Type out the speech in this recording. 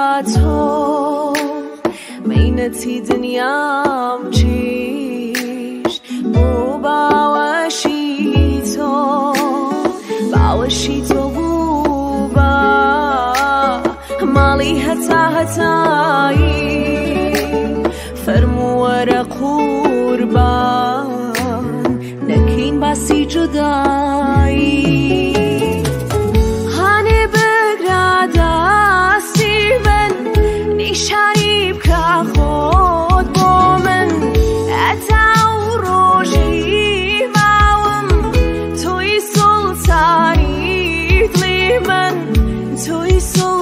و تو مینتی دنیام چیش بو باوشی تو باوشی تو بوبا ماڵی هەتا هەتایی فەرمووەرە قوربان نەکەین باسی جودایی toy soul